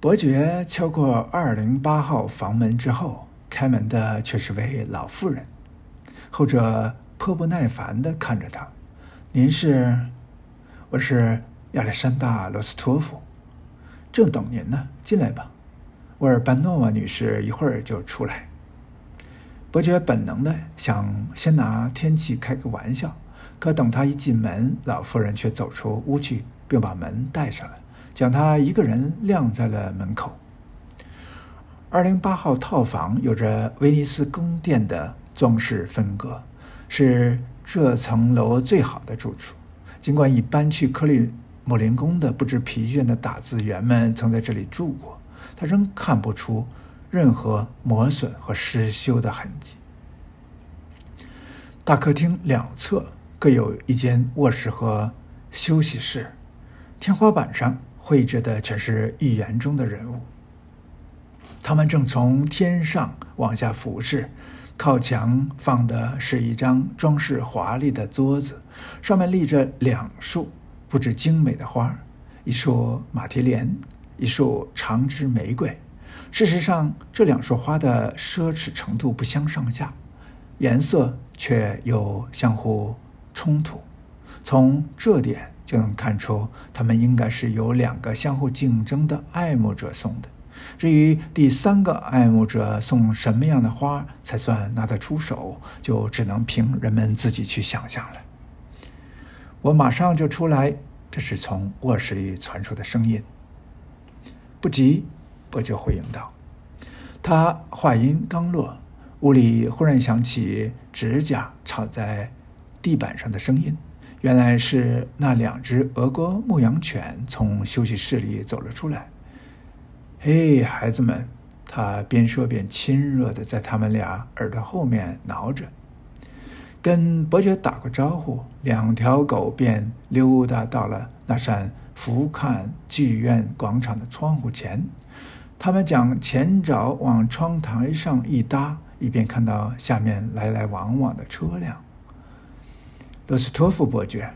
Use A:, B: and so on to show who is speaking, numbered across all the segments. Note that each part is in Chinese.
A: 伯爵敲过二零八号房门之后，开门的却是位老妇人。后者颇不耐烦地看着他：“您是？我是亚历山大·罗斯托夫，正等您呢。进来吧，沃尔班诺娃女士一会儿就出来。”伯爵本能的想先拿天气开个玩笑，可等他一进门，老妇人却走出屋去，并把门带上了，将他一个人晾在了门口。二零八号套房有着威尼斯宫殿的装饰风格，是这层楼最好的住处。尽管已搬去克里姆林宫的不知疲倦的打字员们曾在这里住过，他仍看不出。任何磨损和失修的痕迹。大客厅两侧各有一间卧室和休息室，天花板上绘制的全是寓言中的人物。他们正从天上往下俯视，靠墙放的是一张装饰华丽的桌子，上面立着两束布置精美的花，一束马蹄莲，一束长枝玫瑰。事实上，这两束花的奢侈程度不相上下，颜色却又相互冲突。从这点就能看出，他们应该是由两个相互竞争的爱慕者送的。至于第三个爱慕者送什么样的花才算拿得出手，就只能凭人们自己去想象了。我马上就出来，这是从卧室里传出的声音。不急。伯爵回应道：“他话音刚落，屋里忽然响起指甲吵在地板上的声音。原来是那两只俄国牧羊犬从休息室里走了出来。嘿，孩子们！”他边说边亲热的在他们俩耳朵后面挠着。跟伯爵打过招呼，两条狗便溜达到了那扇俯瞰剧院广场的窗户前。他们将前爪往窗台上一搭，以便看到下面来来往往的车辆。罗斯托夫伯爵，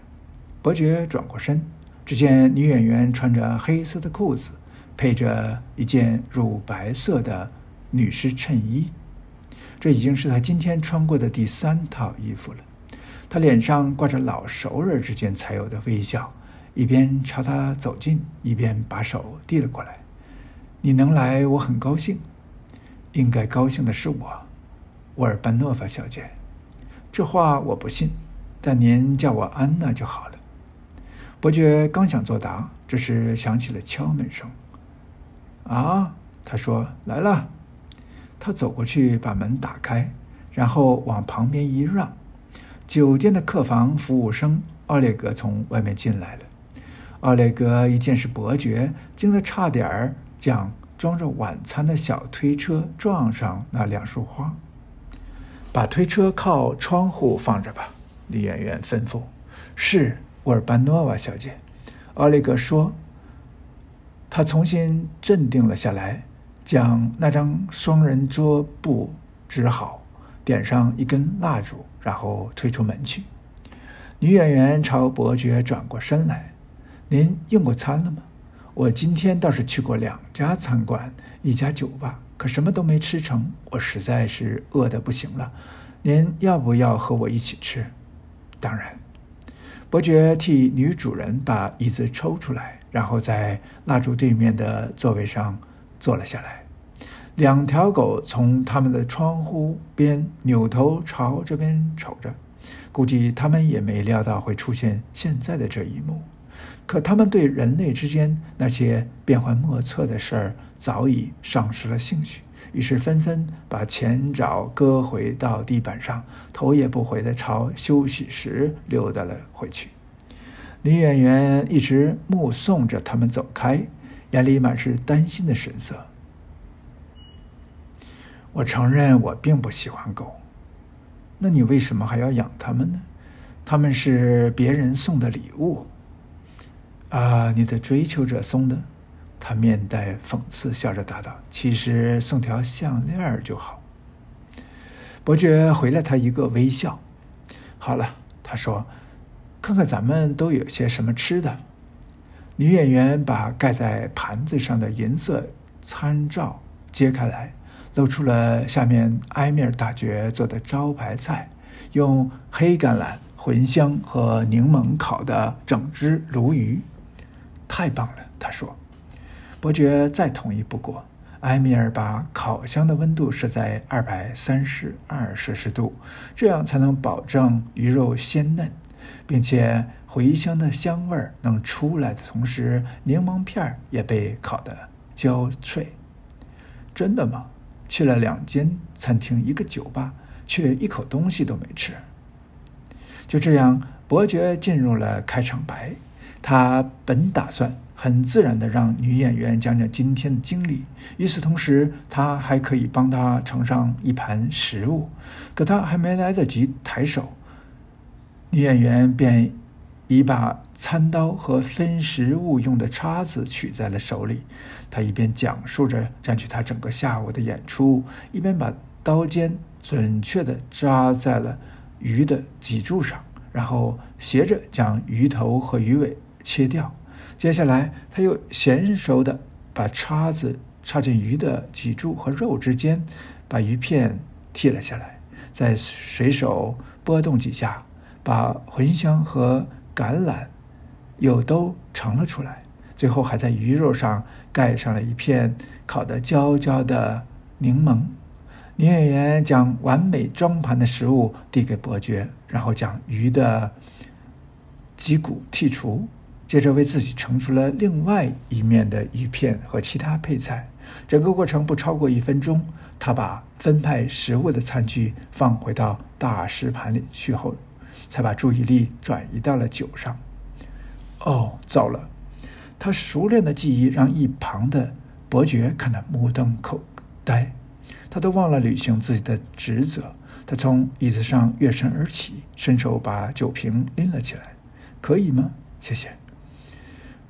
A: 伯爵转过身，只见女演员穿着黑色的裤子，配着一件乳白色的女士衬衣。这已经是他今天穿过的第三套衣服了。他脸上挂着老熟人之间才有的微笑，一边朝他走近，一边把手递了过来。你能来，我很高兴。应该高兴的是我，沃尔班诺夫小姐。这话我不信，但您叫我安娜就好了。伯爵刚想作答，这时响起了敲门声。啊，他说来了。他走过去把门打开，然后往旁边一让。酒店的客房服务生奥列格从外面进来了。奥列格一见是伯爵，惊得差点儿。将装着晚餐的小推车撞上那两束花，把推车靠窗户放着吧，女演员吩咐。是沃尔班诺娃小姐，奥利格说。他重新镇定了下来，将那张双人桌布支好，点上一根蜡烛，然后退出门去。女演员朝伯爵转过身来：“您用过餐了吗？”我今天倒是去过两家餐馆，一家酒吧，可什么都没吃成。我实在是饿得不行了。您要不要和我一起吃？当然。伯爵替女主人把椅子抽出来，然后在蜡烛对面的座位上坐了下来。两条狗从他们的窗户边扭头朝这边瞅着，估计他们也没料到会出现现在的这一幕。可他们对人类之间那些变幻莫测的事儿早已丧失了兴趣，于是纷纷把前爪搁回到地板上，头也不回地朝休息室溜达了回去。女演员一直目送着他们走开，眼里满是担心的神色。我承认我并不喜欢狗，那你为什么还要养它们呢？它们是别人送的礼物。啊，你的追求者送的，他面带讽刺，笑着答道：“其实送条项链就好。”伯爵回了他一个微笑。好了，他说：“看看咱们都有些什么吃的。”女演员把盖在盘子上的银色餐罩揭开来，露出了下面埃米尔大爵做的招牌菜——用黑橄榄、茴香和柠檬烤的整只鲈鱼。太棒了，他说。伯爵再同意不过。埃米尔把烤箱的温度设在二百三十二摄氏度，这样才能保证鱼肉鲜嫩，并且茴香的香味能出来的同时，柠檬片也被烤得焦脆。真的吗？去了两间餐厅，一个酒吧，却一口东西都没吃。就这样，伯爵进入了开场白。他本打算。很自然的让女演员讲讲今天的经历，与此同时，他还可以帮她盛上一盘食物。可他还没来得及抬手，女演员便已把餐刀和分食物用的叉子取在了手里。她一边讲述着占据她整个下午的演出，一边把刀尖准确地扎在了鱼的脊柱上，然后斜着将鱼头和鱼尾切掉。接下来，他又娴熟地把叉子插进鱼的脊柱和肉之间，把鱼片剔了下来，再随手拨动几下，把茴香和橄榄又都盛了出来。最后，还在鱼肉上盖上了一片烤得焦焦的柠檬。女演员将完美装盘的食物递给伯爵，然后将鱼的脊骨剔除。接着为自己盛出了另外一面的鱼片和其他配菜，整个过程不超过一分钟。他把分派食物的餐具放回到大食盘里去后，才把注意力转移到了酒上。哦，糟了！他熟练的技艺让一旁的伯爵看得目瞪口呆，他都忘了履行自己的职责。他从椅子上跃身而起，伸手把酒瓶拎了起来。可以吗？谢谢。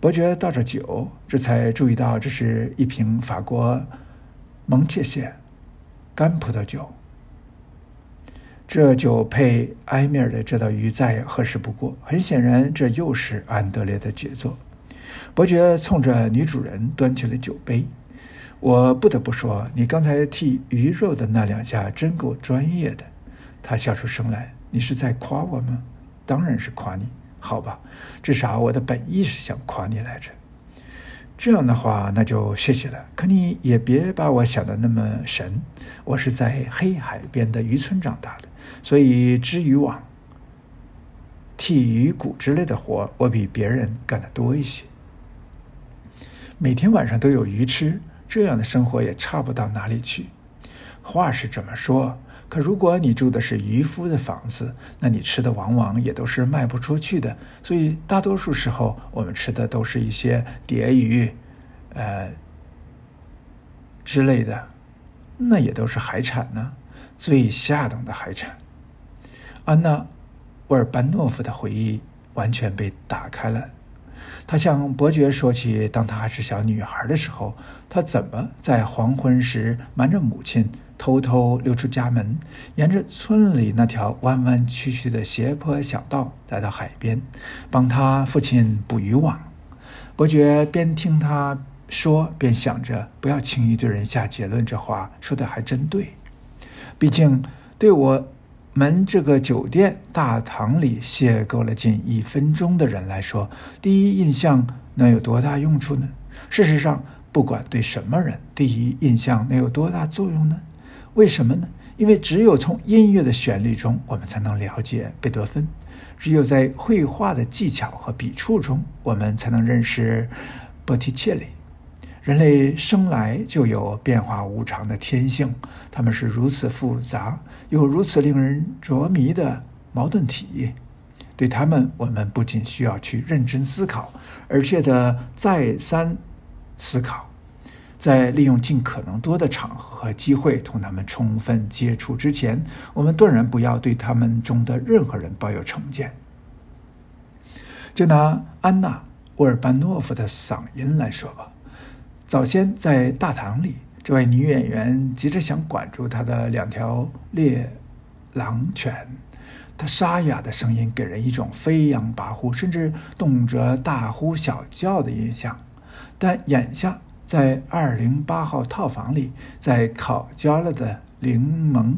A: 伯爵倒着酒，这才注意到这是一瓶法国蒙切县干葡萄酒。这酒配埃米尔的这道鱼再合适不过。很显然，这又是安德烈的杰作。伯爵冲着女主人端起了酒杯。我不得不说，你刚才剔鱼肉的那两下真够专业的。他笑出声来：“你是在夸我吗？当然是夸你。”好吧，至少我的本意是想夸你来着。这样的话，那就谢谢了。可你也别把我想的那么神。我是在黑海边的渔村长大的，所以织渔网、剔鱼骨之类的活，我比别人干的多一些。每天晚上都有鱼吃，这样的生活也差不到哪里去。话是这么说。可如果你住的是渔夫的房子，那你吃的往往也都是卖不出去的。所以大多数时候，我们吃的都是一些蝶鱼，呃之类的，那也都是海产呢，最下等的海产。安娜·沃尔班诺夫的回忆完全被打开了。他向伯爵说起，当他还是小女孩的时候，他怎么在黄昏时瞒着母亲。偷偷溜出家门，沿着村里那条弯弯曲曲的斜坡小道来到海边，帮他父亲捕渔网。伯爵边听他说，边想着不要轻易对人下结论。这话说的还真对。毕竟，对我们这个酒店大堂里邂逅了近一分钟的人来说，第一印象能有多大用处呢？事实上，不管对什么人，第一印象能有多大作用呢？为什么呢？因为只有从音乐的旋律中，我们才能了解贝多芬；只有在绘画的技巧和笔触中，我们才能认识波提切利。人类生来就有变化无常的天性，他们是如此复杂又如此令人着迷的矛盾体。对他们，我们不仅需要去认真思考，而且得再三思考。在利用尽可能多的场合和机会同他们充分接触之前，我们断然不要对他们中的任何人抱有成见。就拿安娜·沃尔班诺夫的嗓音来说吧，早先在大堂里，这位女演员急着想管住她的两条猎狼犬，她沙哑的声音给人一种飞扬跋扈，甚至动辄大呼小叫的印象。但眼下，在二零八号套房里，在烤焦了的柠檬、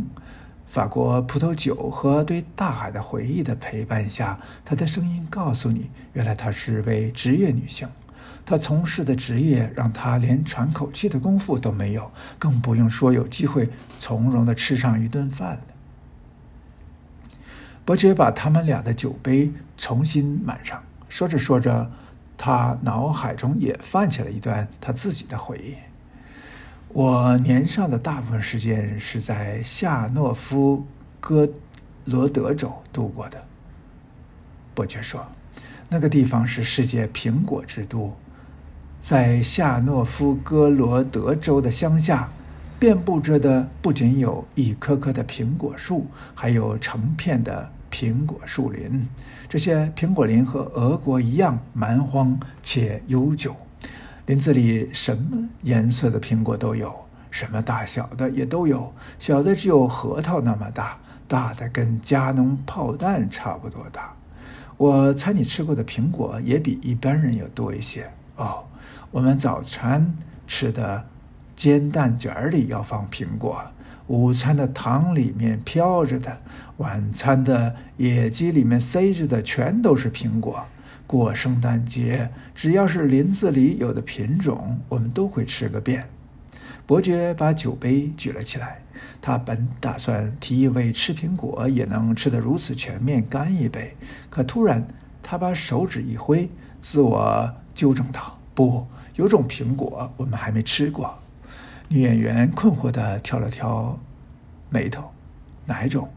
A: 法国葡萄酒和对大海的回忆的陪伴下，她的声音告诉你：原来她是位职业女性。她从事的职业让她连喘口气的功夫都没有，更不用说有机会从容的吃上一顿饭了。伯爵把他们俩的酒杯重新满上，说着说着，他脑海中也泛起了一段他自己的回忆。我年少的大部分时间是在夏诺夫哥罗德州度过的。伯爵说，那个地方是世界苹果之都，在夏诺夫哥罗德州的乡下。遍布着的不仅有一棵棵的苹果树，还有成片的苹果树林。这些苹果林和俄国一样蛮荒且悠久。林子里什么颜色的苹果都有，什么大小的也都有。小的只有核桃那么大，大的跟加农炮弹差不多大。我猜你吃过的苹果也比一般人要多一些哦。我们早餐吃的。煎蛋卷里要放苹果，午餐的糖里面飘着的，晚餐的野鸡里面塞着的全都是苹果。过圣诞节，只要是林子里有的品种，我们都会吃个遍。伯爵把酒杯举了起来，他本打算提一位吃苹果也能吃得如此全面干一杯，可突然他把手指一挥，自我纠正道：“不，有种苹果我们还没吃过。”女演员困惑地挑了挑眉头：“哪一种？”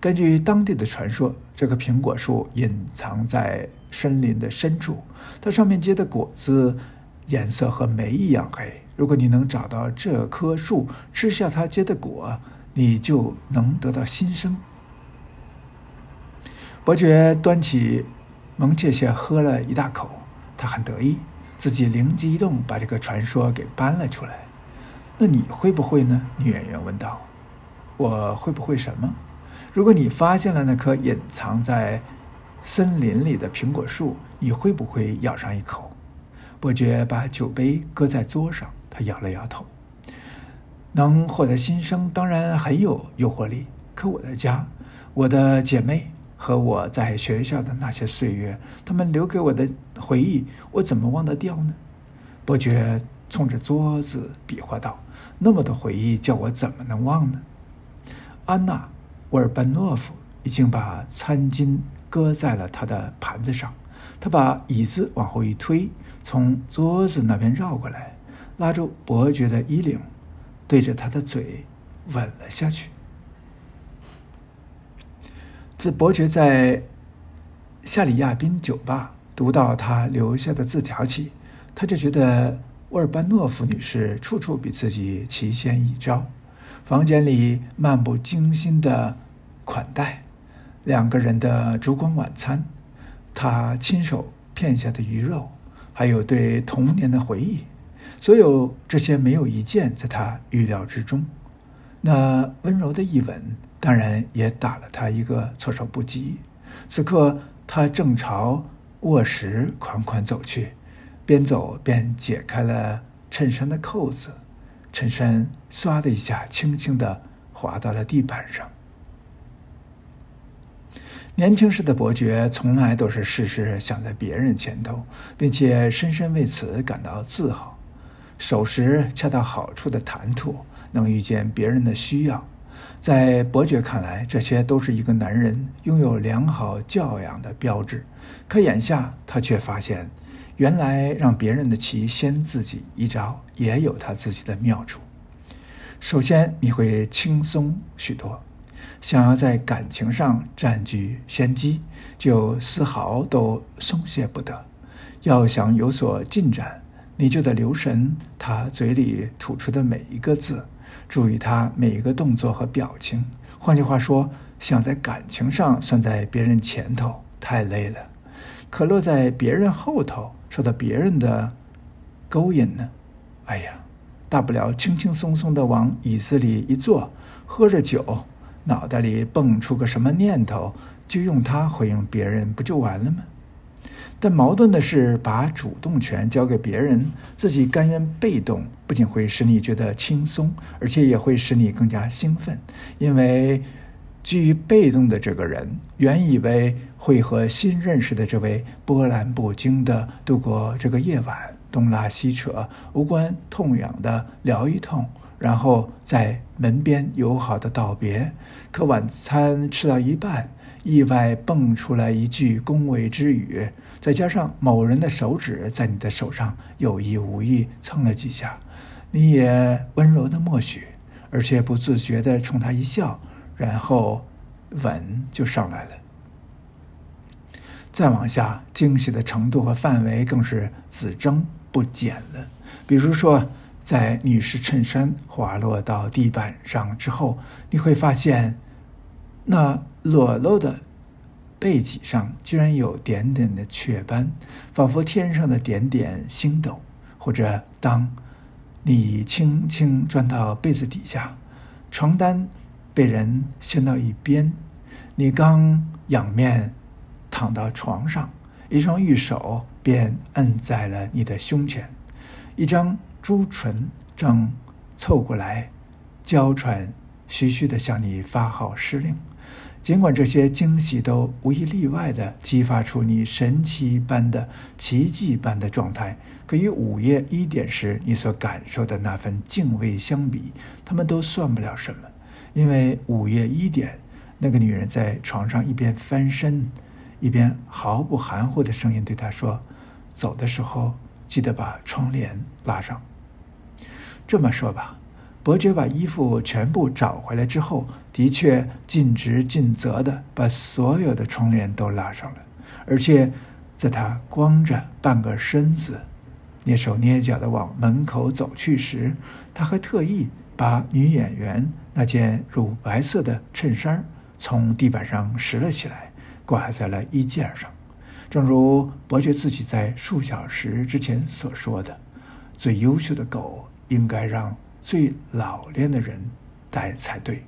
A: 根据当地的传说，这棵苹果树隐藏在森林的深处，它上面结的果子颜色和煤一样黑。如果你能找到这棵树，吃下它结的果，你就能得到新生。伯爵端起蒙切谢喝了一大口，他很得意，自己灵机一动，把这个传说给搬了出来。那你会不会呢？女演员问道。“我会不会什么？如果你发现了那棵隐藏在森林里的苹果树，你会不会咬上一口？”伯爵把酒杯搁在桌上，他摇了摇头。“能获得新生当然很有诱惑力，可我的家、我的姐妹和我在学校的那些岁月，他们留给我的回忆，我怎么忘得掉呢？”伯爵冲着桌子比划道。那么多回忆，叫我怎么能忘呢？安娜·沃尔班诺夫已经把餐巾搁在了他的盘子上。他把椅子往后一推，从桌子那边绕过来，拉住伯爵的衣领，对着他的嘴吻了下去。自伯爵在夏里亚宾酒吧读到他留下的字条起，他就觉得。沃尔班诺夫女士处处比自己奇先一招，房间里漫不经心的款待，两个人的烛光晚餐，她亲手片下的鱼肉，还有对童年的回忆，所有这些没有一件在他预料之中。那温柔的一吻，当然也打了他一个措手不及。此刻，他正朝卧室款款走去。边走边解开了衬衫的扣子，衬衫唰的一下轻轻的滑到了地板上。年轻时的伯爵从来都是事事想在别人前头，并且深深为此感到自豪。守时恰到好处的谈吐，能遇见别人的需要，在伯爵看来，这些都是一个男人拥有良好教养的标志。可眼下他却发现。原来让别人的棋先自己一招，也有他自己的妙处。首先，你会轻松许多。想要在感情上占据先机，就丝毫都松懈不得。要想有所进展，你就得留神他嘴里吐出的每一个字，注意他每一个动作和表情。换句话说，想在感情上算在别人前头，太累了。可落在别人后头。受到别人的勾引呢？哎呀，大不了轻轻松松的往椅子里一坐，喝着酒，脑袋里蹦出个什么念头，就用它回应别人，不就完了吗？但矛盾的是，把主动权交给别人，自己甘愿被动，不仅会使你觉得轻松，而且也会使你更加兴奋，因为居于被动的这个人，原以为会和新认识的这位波澜不惊的度过这个夜晚，东拉西扯，无关痛痒的聊一通，然后在门边友好的道别。可晚餐吃到一半，意外蹦出来一句恭维之语。再加上某人的手指在你的手上有意无意蹭了几下，你也温柔的默许，而且不自觉的冲他一笑，然后吻就上来了。再往下，惊喜的程度和范围更是只增不减了。比如说，在女士衬衫滑落到地板上之后，你会发现那裸露的。背脊上居然有点点的雀斑，仿佛天上的点点星斗。或者，当你轻轻钻到被子底下，床单被人掀到一边，你刚仰面躺到床上，一双玉手便摁在了你的胸前，一张朱唇正凑过来，娇喘吁吁地向你发号施令。尽管这些惊喜都无一例外地激发出你神奇般的、奇迹般的状态，可与午夜一点时你所感受的那份敬畏相比，他们都算不了什么。因为午夜一点，那个女人在床上一边翻身，一边毫不含糊的声音对他说：“走的时候记得把窗帘拉上。”这么说吧。伯爵把衣服全部找回来之后，的确尽职尽责地把所有的窗帘都拉上了，而且在他光着半个身子、蹑手蹑脚地往门口走去时，他还特意把女演员那件乳白色的衬衫从地板上拾了起来，挂在了衣架上。正如伯爵自己在数小时之前所说的：“最优秀的狗应该让。”最老练的人带才对。